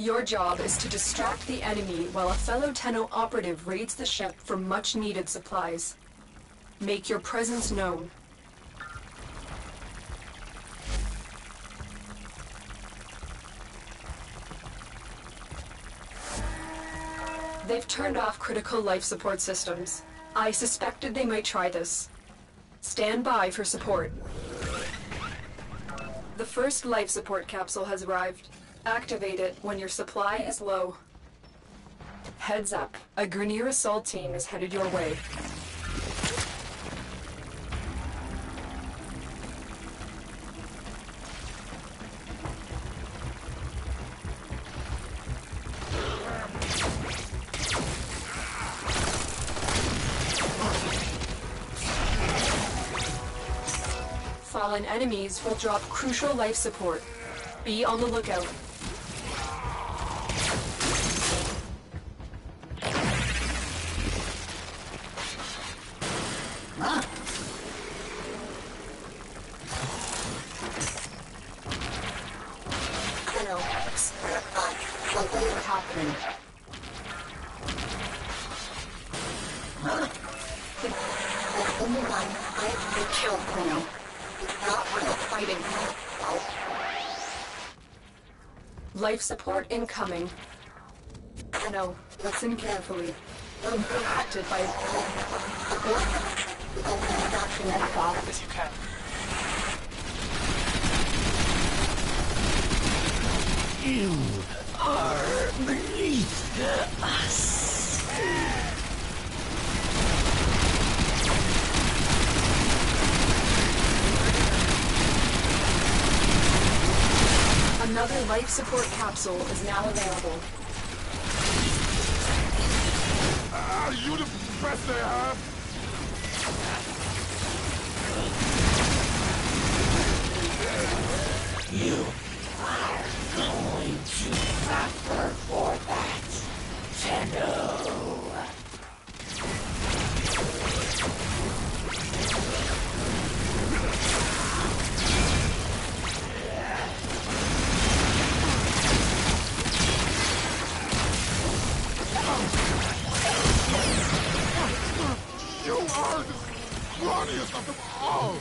Your job is to distract the enemy while a fellow Tenno operative raids the ship for much-needed supplies. Make your presence known. They've turned off critical life support systems. I suspected they might try this. Stand by for support. The first life support capsule has arrived. Activate it when your supply is low. Heads up, a Grineer assault team is headed your way. Fallen enemies will drop crucial life support. Be on the lookout. I Bruno. Not fighting. Life support incoming. No, listen carefully. We're impacted by off. as you can. You are beneath another life support capsule is now available. Ah, you the best they have. You are going to suffer for that, Tenno. Are of them all.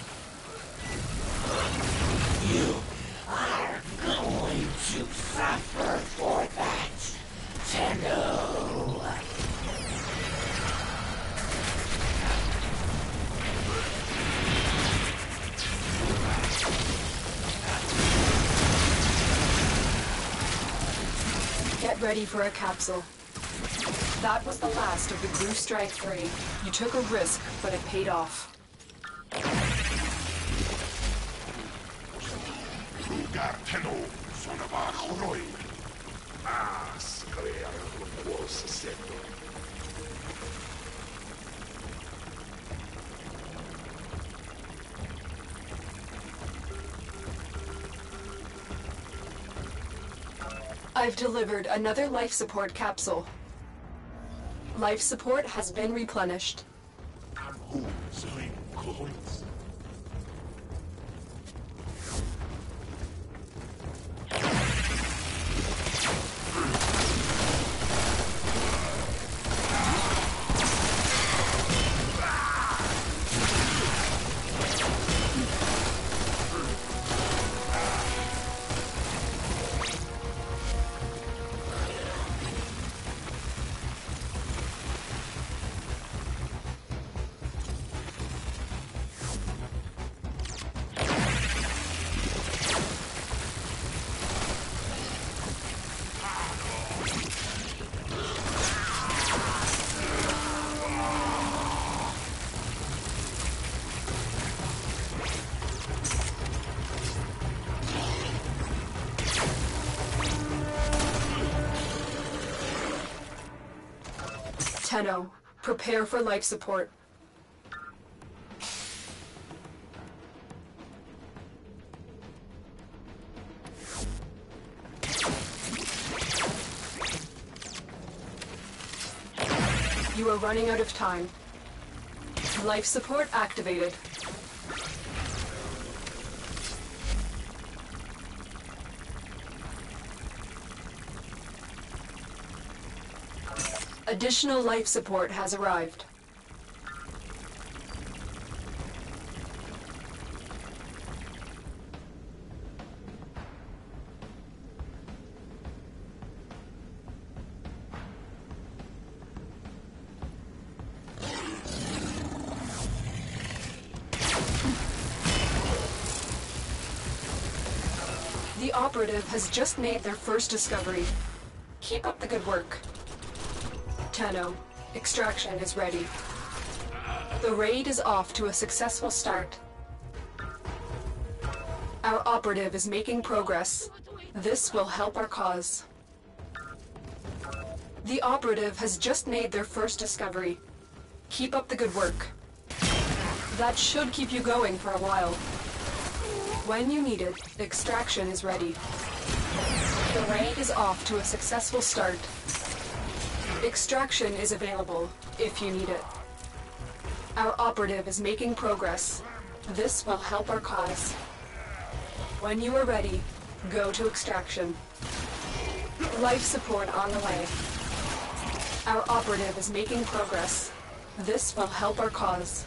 You are going to suffer for that, Tenno. Get ready for a capsule. That was the last of the Grustrag 3. You took a risk, but it paid off. Lugar Tenno, son of a Horoi. Ah, screar un was sector. I've delivered another life support capsule. Life support has been replenished. Tenno, prepare for life support. You are running out of time. Life support activated. Additional life support has arrived. The operative has just made their first discovery. Keep up the good work. Tenno, extraction is ready. The raid is off to a successful start. Our operative is making progress. This will help our cause. The operative has just made their first discovery. Keep up the good work. That should keep you going for a while. When you need it, extraction is ready. The raid is off to a successful start. Extraction is available if you need it. Our operative is making progress. This will help our cause. When you are ready, go to extraction. Life support on the way. Our operative is making progress. This will help our cause.